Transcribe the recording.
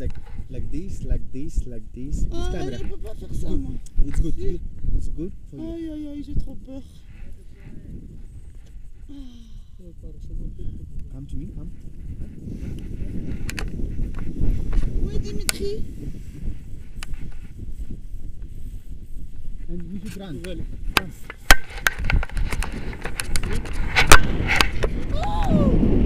like like this, like this, like this. Ah, ça. It's good. It's good for you. Aïe, aïe, aïe, j'ai trop peur. Ah. Come to me, come. Où Dimitri And we should run. Well, yes. Oh